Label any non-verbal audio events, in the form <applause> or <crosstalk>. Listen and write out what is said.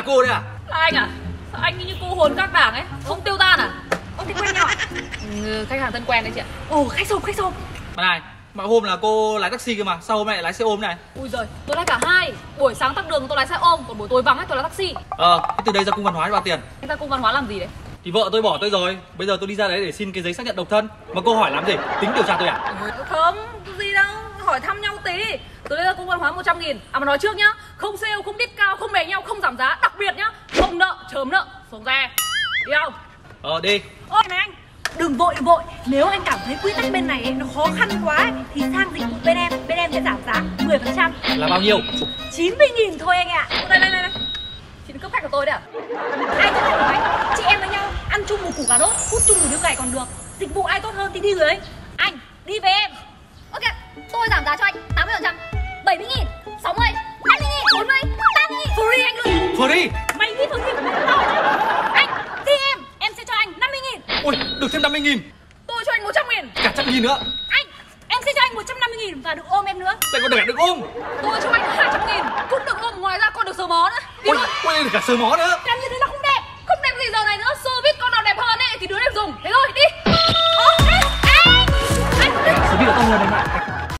là cô đấy à Là anh à? Sao anh như cô hồn các đảng ấy, không tiêu tan à? Ông thì quen nhau <laughs> à? Ừ, khách hàng thân quen đấy chị ạ. Ồ khách sộp khách sộp Mà này Mọi hôm là cô lái taxi cơ mà Sao hôm nay lại lái xe ôm này Ui giời, tôi lái cả hai. Buổi sáng tắc đường tôi lái xe ôm, còn buổi tối vắng ấy tôi lái taxi. Ờ thế từ đây ra cung văn hóa cho bao tiền Anh ta cung văn hóa làm gì đấy? Thì vợ tôi bỏ tôi rồi Bây giờ tôi đi ra đấy để xin cái giấy xác nhận độc thân Mà cô hỏi làm gì Tính điều tra tôi à Không, gì đâu, hỏi thăm nhau tí. Tôi đây là cung văn hóa 100 nghìn. À mà nói trước nhá, không sale, không đít cao, không bè nhau, không giảm giá. Đặc biệt nhá, không nợ, chớm nợ, xuống xe. Đi không? Ờ đi Ôi này anh Đừng vội đừng vội Nếu anh cảm thấy quy tắc bên này ấy, nó khó khăn quá ấy, Thì sang dịch vụ bên em Bên em sẽ giảm giá 10% Là bao nhiêu 90 nghìn thôi anh ạ Đây, đây, đây, đây. Chị cấp khách của tôi đấy à? Ai tốt hơn của anh Chị em với nhau Ăn chung một củ cà rốt Hút chung một điếu cày còn được Dịch vụ ai tốt hơn thì đi người ấy Anh đi với em Free Mày nghĩ to chứ Anh đi em. Em sẽ cho anh 50 nghìn. Ui được thêm 50 nghìn. Tôi cho anh 100 nghìn. Cả trăm nghìn nữa. Anh Em sẽ cho anh 150 nghìn Và được ôm em nữa. Lại còn được cả được ôm? Tôi cho anh 200 nghìn. Cũng được ôm, ngoài ra còn được sờ mó nữa. Đi Ui, ui được cả sờ mó nữa